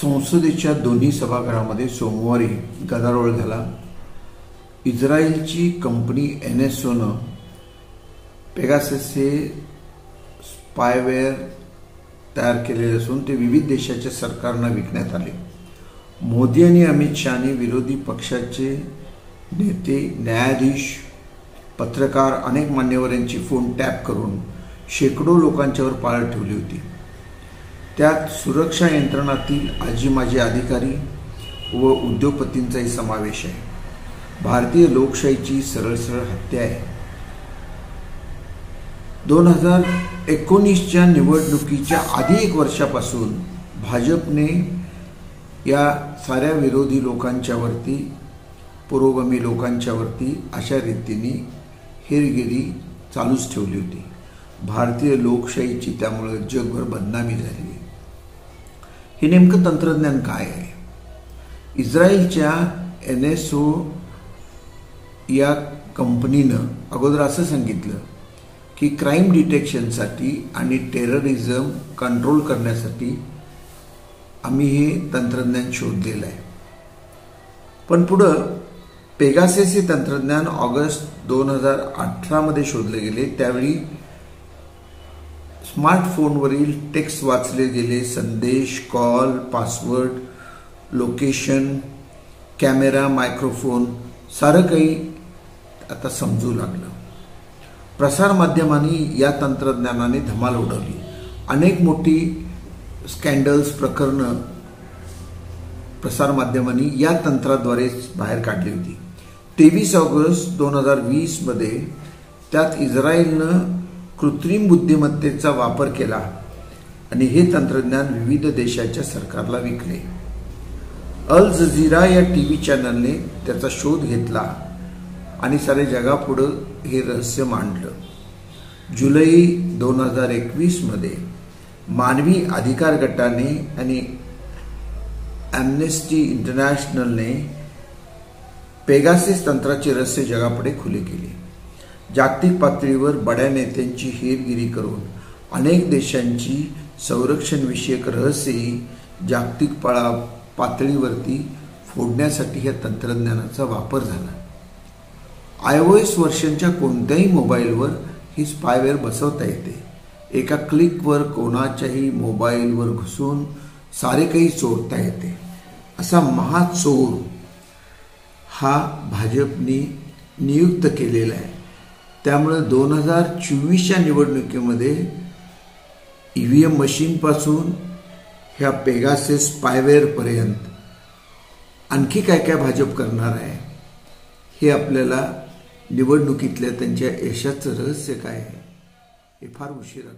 संसदेच्या दोन्ही सभागृहामध्ये सोमवारी गदारोळ झाला. इस्रायलची कंपनी एन एस ओनं पेगासेसचे स्पायवेअर तयार केलेले असून ते विविध देशाच्या सरकारना विकण्यात आले. मोदी आणि अमित शहाने विरोधी पक्षाचे नेते न्यायाधीश पत्रकार अनेक मान्यवरांची फोन टॅप करून शेकडो लोकांच्यावर पाळत ठेवली होती. त्यात सुरक्षा यंत्रणातील आजी माजी अधिकारी व उद्योगपतींचाही समावेश आहे. भारतीय लोकशाहीची सरळ सरळ हत्या आहे. दोन हजार एकोणीसच्या निवडणुकीच्या आधी एक वर्षापासून भाजपने या साऱ्या विरोधी लोकांच्यावरती पुरोगामी लोकांच्यावरती अशा रीतीने हेरगिरी चालूच ठेवली होती. भारतीय लोकशाहीची त्यामुळे जगभर बदनामी झाली. हे नेमकं तंत्रज्ञान काय आहे? इस्रायलच्या एन एस ओ या कंपनीनं अगोदर असं सांगितलं की क्राईम डिटेक्शनसाठी आणि टेररिझम कंट्रोल करण्यासाठी आम्ही हे तंत्रज्ञान शोधलेलं आहे. पण पुढं पेगासेस हे तंत्रज्ञान ऑगस्ट दोन हजार अठरामध्ये शोधले गेले. त्यावेळी स्मार्टफोनवरील टेक्स्ट वाचले गेले संदेश call password location camera microphone सारं काही आता समजू लागलं. प्रसारमाध्यमांनी या तंत्रज्ञानाने धमाल उडवली. अनेक मोठी स्कॅन्डल्स प्रकरणं प्रसारमाध्यमांनी या तंत्राद्वारेच बाहेर काढली होती. तेवीस ऑगस्ट दोन हजार वीसमध्ये त्यात इस्रायलनं कृत्रिम बुद्धिमत्तेचा वापर केला आणि हे तंत्रज्ञान विविध देशाच्या सरकारला विकले. अल जझीरा या टी व्ही चॅनलने त्याचा शोध घेतला आणि सारे जगापुढं हे रहस्य मांडलं. जुलै दोन हजार एकवीसमध्ये मानवी अधिकार गटाने आणि ॲम्नेस्टी इंटरनॅशनलने पेगासिस तंत्राचे रहस्य जगापुढे खुले केले. जागतिक पातळीवर बड्या नेत्यांची हेरगिरी करून अनेक देशांची संरक्षणविषयक रहस्यही जागतिक पळा पातळीवरती फोडण्यासाठी या तंत्रज्ञानाचा वापर झाला. आय ओ एस वर्षांच्या कोणत्याही मोबाईलवर ही स्पायवेअर बसवता येते. एका क्लिकवर कोणाच्याही मोबाईलवर घुसून सारे काही चोरता येते. असा महाचोर हा भाजपने नियुक्त केलेला आहे. त्यामुळे दोन हजार चोवीसच्या निवडणुकीमध्ये ई व्ही एम मशीनपासून ह्या पेगासेस पायवेअरपर्यंत आणखी काय काय भाजप करणार आहे हे आपल्याला निवडणुकीतल्या त्यांच्या यशाचं रहस्य काय आहे हे फार उशिरा